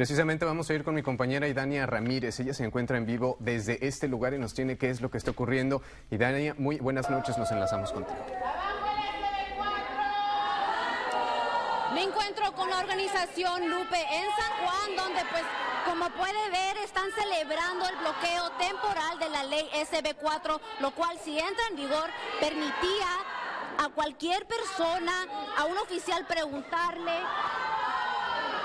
precisamente vamos a ir con mi compañera Idania Ramírez. Ella se encuentra en vivo desde este lugar y nos tiene qué es lo que está ocurriendo. Idania, muy buenas noches, nos enlazamos contigo. Me encuentro con la organización Lupe en San Juan, donde pues como puede ver están celebrando el bloqueo temporal de la ley SB4, lo cual si entra en vigor permitía a cualquier persona, a un oficial preguntarle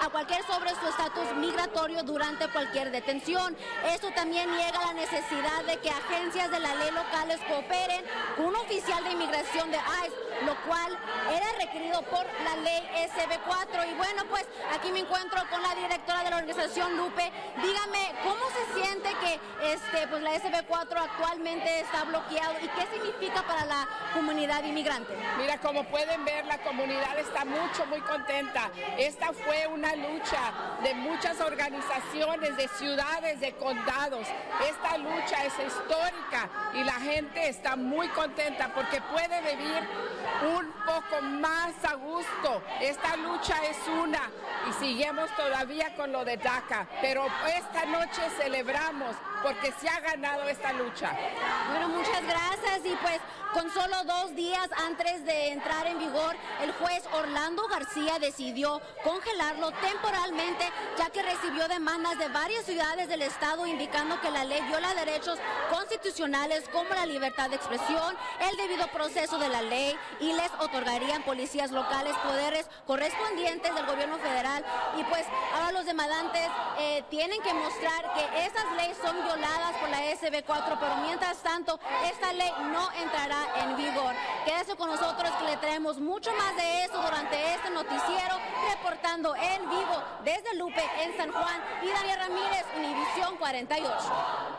a cualquier sobre su estatus migratorio durante cualquier detención. Esto también niega la necesidad de que agencias de la ley locales cooperen con un oficial de inmigración de ICE, lo cual era requerido por la ley SB4. Y bueno, pues aquí me encuentro con la directora de la organización Lupe. Dígame, ¿cómo se siente que este, pues la SB4 actualmente está bloqueado y qué significa para la comunidad inmigrante? Mira, como pueden ver, la comunidad está mucho, muy contenta. Esta fue una lucha de muchas organizaciones, de ciudades, de condados. Esta lucha es histórica y la gente está muy contenta porque puede vivir un poco más a gusto. Esta lucha es una y seguimos todavía con lo de DACA, pero esta noche celebramos porque se ha ganado esta lucha. Bueno, muchas gracias y pues con solo dos días antes de entrar en vigor, el juez Orlando García decidió congelarlo temporalmente, ya que recibió demandas de varias ciudades del estado indicando que la ley viola derechos constitucionales como la libertad de expresión, el debido proceso de la ley y les otorgarían policías locales poderes correspondientes del gobierno federal. Y pues ahora los demandantes eh, tienen que mostrar que esas leyes son violadas por la SB4, pero mientras tanto esta ley no entrará. Quédese con nosotros que le traemos mucho más de eso durante este noticiero, reportando en vivo desde Lupe en San Juan y Daniel Ramírez, Univisión 48.